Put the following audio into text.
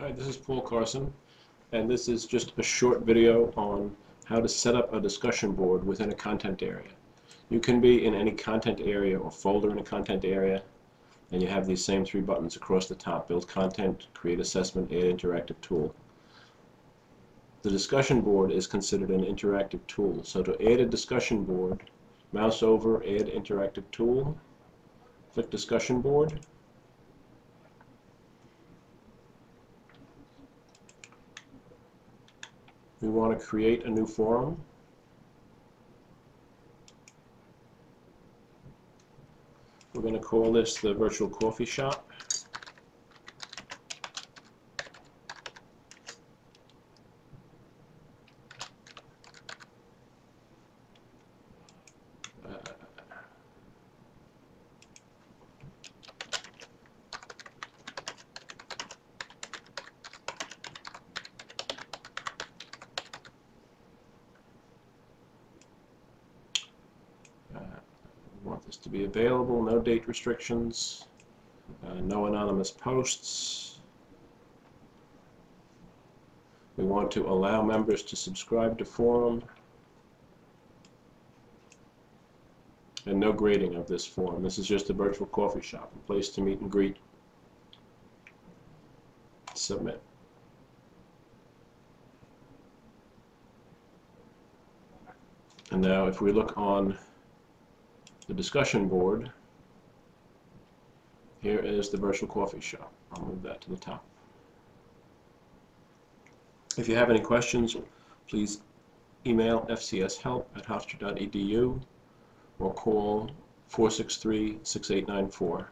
Hi, this is Paul Carson, and this is just a short video on how to set up a discussion board within a content area. You can be in any content area or folder in a content area, and you have these same three buttons across the top, Build Content, Create Assessment, Add Interactive Tool. The discussion board is considered an interactive tool, so to add a discussion board, mouse over, Add Interactive Tool, click Discussion Board, We want to create a new forum. We're going to call this the virtual coffee shop. This to be available, no date restrictions, uh, no anonymous posts. We want to allow members to subscribe to forum and no grading of this forum. This is just a virtual coffee shop, a place to meet and greet. Submit. And now if we look on the discussion board, here is the virtual coffee shop. I'll move that to the top. If you have any questions, please email fcshelp at hofstra.edu or call 463-6894.